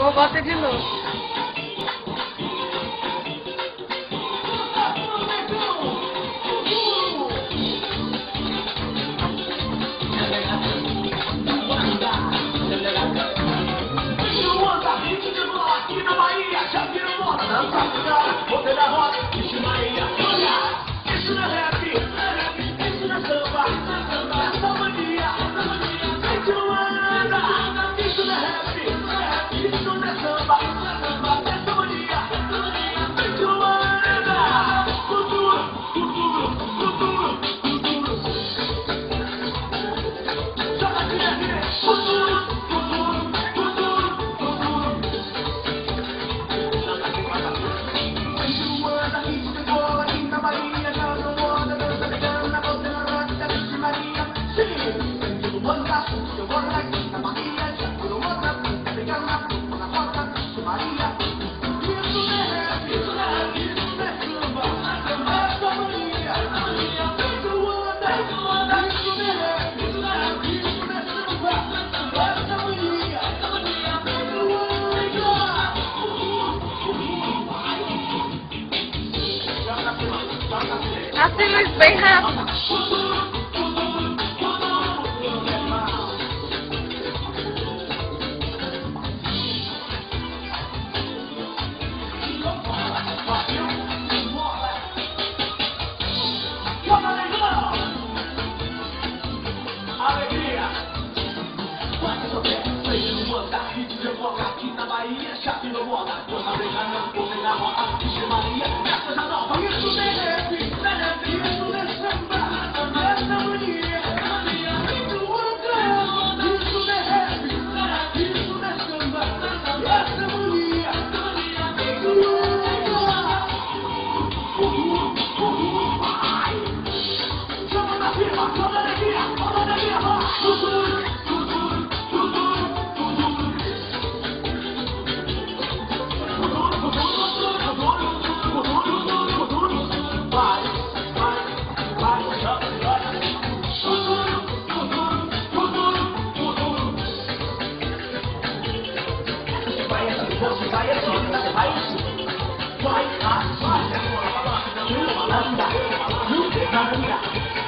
vovó tá de novo. Nós temos bem rápido. Bahia, chave no moda, dona briga não, porra, na roda, vixe Maria, Thank you.